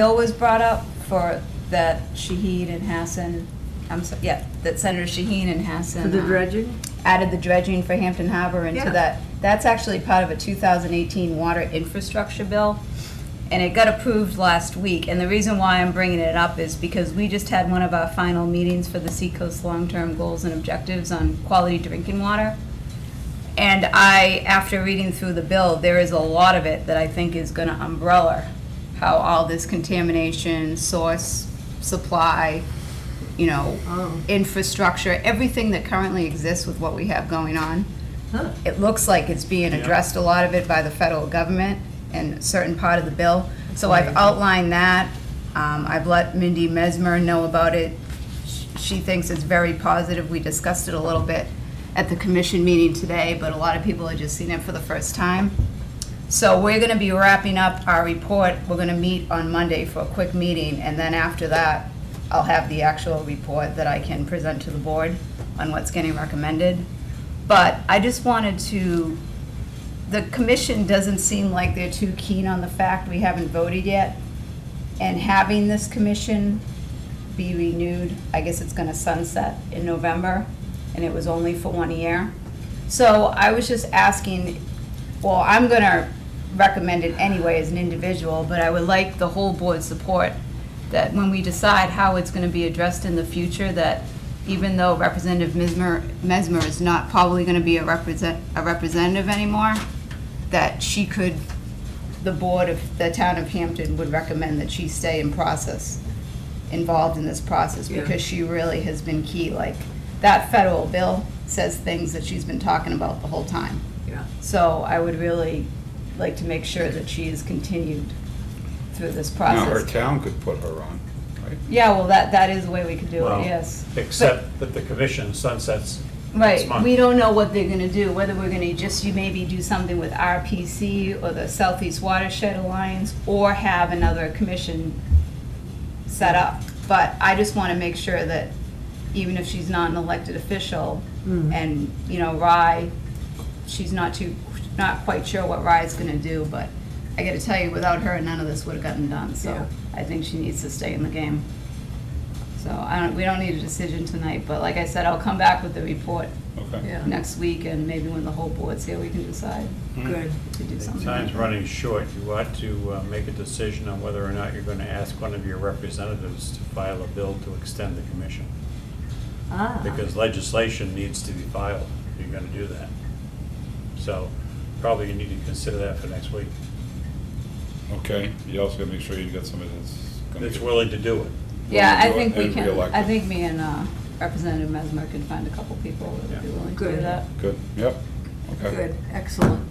bill was brought up for that Shaheen and Hassan, I'm so, yeah, that Senator Shaheen and Hassan. For the uh, dredging? Added the dredging for Hampton Harbor into Yeah. that. That's actually part of a 2018 water infrastructure bill. And it got approved last week. And the reason why I'm bringing it up is because we just had one of our final meetings for the Seacoast Long-Term Goals and Objectives on quality drinking water. And I, after reading through the bill, there is a lot of it that I think is gonna umbrella how all this contamination, source, supply, you know, Oh. infrastructure, everything that currently exists with what we have going on. Huh. It looks like it's being addressed, a lot of it by the federal government and a certain part of the bill. So I've outlined that. Um, I've let Mindi Messmer know about it. Sh- She thinks it's very positive. We discussed it a little bit at the commission meeting today, but a lot of people have just seen it for the first time. So we're gonna be wrapping up our report. We're gonna meet on Monday for a quick meeting, and then after that, I'll have the actual report that I can present to the board on what's getting recommended. But I just wanted to, the commission doesn't seem like they're too keen on the fact we haven't voted yet. And having this commission be renewed, I guess it's gonna sunset in November, and it was only for one year. So I was just asking, well, I'm gonna recommend it anyway as an individual, but I would like the whole board support that when we decide how it's gonna be addressed in the future, that even though Representative Messmer, Messmer is not probably gonna be a represent, a representative anymore, that she could, the board of, the town of Hampton would recommend that she stay in process, involved in this process, Yeah. because she really has been key, like, that federal bill says things that she's been talking about the whole time. Yeah. So I would really like to make sure that she is continued through this Now, her process. town could put her on, right? Yeah, well, that, that is the way we could do Well, it, yes. Except that the commission sunsets next Right, month. we don't know what they're gonna do, whether we're gonna just, you maybe do something with RPC or the Southeast Watershed Alliance, or have another commission set up. But I just wanna make sure that even if she's not an elected official, Mm. and, you know, Rye, she's not too, not quite sure what Rye's gonna do, but I gotta tell you, without her, none of this would've gotten done, so Yeah. I think she needs to stay in the game. So I don't, we don't need a decision tonight, but like I said, I'll come back with the report Okay. Yeah. next week, and maybe when the whole board's here, we can decide Good. to do something. Time's running short. You ought to uh, make a decision on whether or not you're going to ask one of your representatives to file a bill to extend the commission. Ah. Because legislation needs to be filed if you're going to do that. So probably you need to consider that for next week. Okay, you also gotta make sure you got somebody that's gonna. That's get- willing to do it. Yeah, I think we and can, reelected. I think me and uh, Representative Messmer can find a couple people that would be Yeah. willing to do Good. that. Good, yep, okay. Good, excellent.